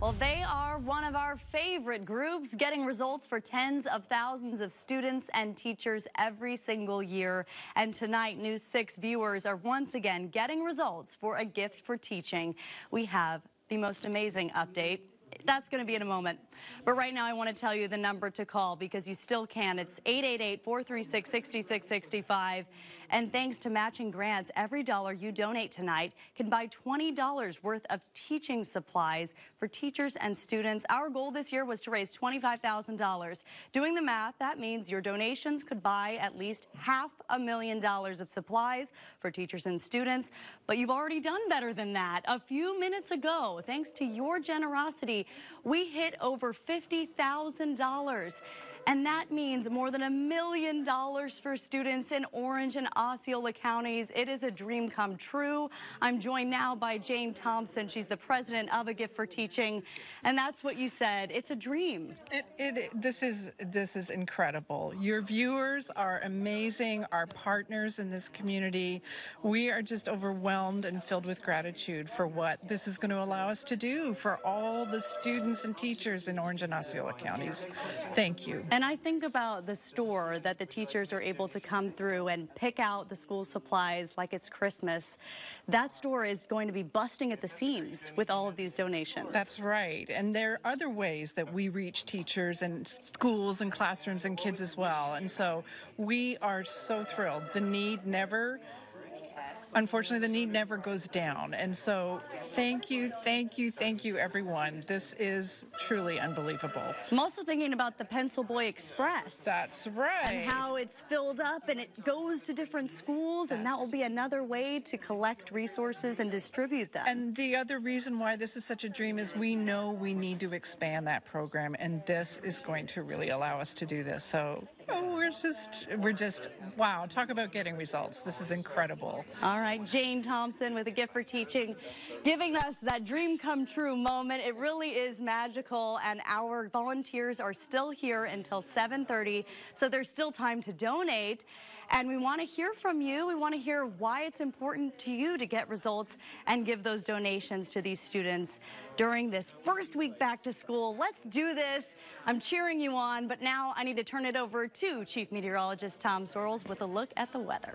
Well, they are one of our favorite groups, getting results for tens of thousands of students and teachers every single year. And tonight, News 6 viewers are once again getting results for a gift for teaching. We have the most amazing update. That's going to be in a moment. But right now, I want to tell you the number to call because you still can. It's 888-436-6665. And thanks to matching grants, every dollar you donate tonight can buy $20 worth of teaching supplies for teachers and students. Our goal this year was to raise $25,000. Doing the math, that means your donations could buy at least half a million dollars of supplies for teachers and students. But you've already done better than that. A few minutes ago, thanks to your generosity, we hit over $50,000. And that means more than a million dollars for students in Orange and Osceola counties. It is a dream come true. I'm joined now by Jane Thompson. She's the president of A Gift for Teaching. And that's what you said. It's a dream. It, it, this is this is incredible. Your viewers are amazing. Our partners in this community, we are just overwhelmed and filled with gratitude for what this is going to allow us to do for all the students and teachers in Orange and Osceola counties. Thank you. And I think about the store that the teachers are able to come through and pick out the school supplies like it's Christmas. That store is going to be busting at the seams with all of these donations. That's right. And there are other ways that we reach teachers and schools and classrooms and kids as well. And so we are so thrilled. The need never unfortunately, the need never goes down. And so, thank you, thank you, thank you, everyone. This is truly unbelievable. I'm also thinking about the Pencil Box Express. That's right. And how it's filled up and it goes to different schools, That's... and that will be another way to collect resources and distribute them. And the other reason why this is such a dream is we know we need to expand that program, and this is going to really allow us to do this. So, oh, we're just, we're just, wow, talk about getting results. This is incredible. All right, Jane Thompson with a gift for teaching, giving us that dream come true moment. It really is magical, and our volunteers are still here until 7.30, so there's still time to donate. And we want to hear from you. We want to hear why it's important to you to get results and give those donations to these students during this first week back to school. Let's do this. I'm cheering you on, but now I need to turn it over to Chief Meteorologist Tom Sorrells with a look at the weather.